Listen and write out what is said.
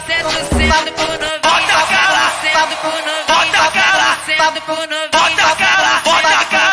Bota a cara, bota a cara, bota a cara, bota a cara.